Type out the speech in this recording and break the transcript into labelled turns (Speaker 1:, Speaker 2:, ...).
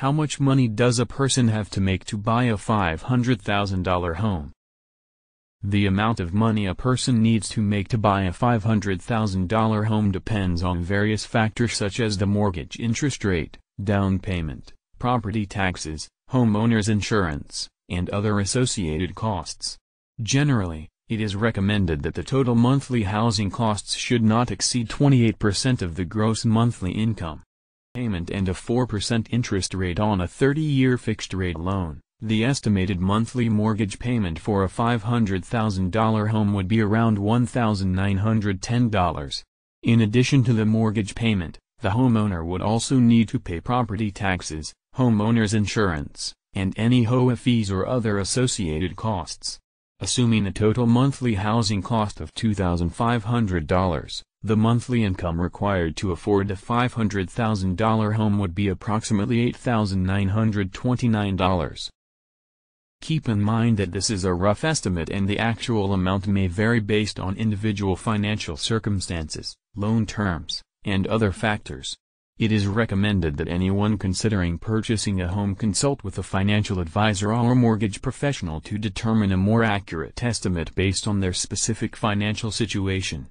Speaker 1: How much money does a person have to make to buy a $500,000 home? The amount of money a person needs to make to buy a $500,000 home depends on various factors such as the mortgage interest rate, down payment, property taxes, homeowner's insurance, and other associated costs. Generally, it is recommended that the total monthly housing costs should not exceed 28% of the gross monthly income. Payment and a 4% interest rate on a 30-year fixed-rate loan. The estimated monthly mortgage payment for a $500,000 home would be around $1,910. In addition to the mortgage payment, the homeowner would also need to pay property taxes, homeowner's insurance, and any HOA fees or other associated costs. Assuming a total monthly housing cost of $2,500, the monthly income required to afford a $500,000 home would be approximately $8,929. Keep in mind that this is a rough estimate and the actual amount may vary based on individual financial circumstances, loan terms, and other factors. It is recommended that anyone considering purchasing a home consult with a financial advisor or mortgage professional to determine a more accurate estimate based on their specific financial situation.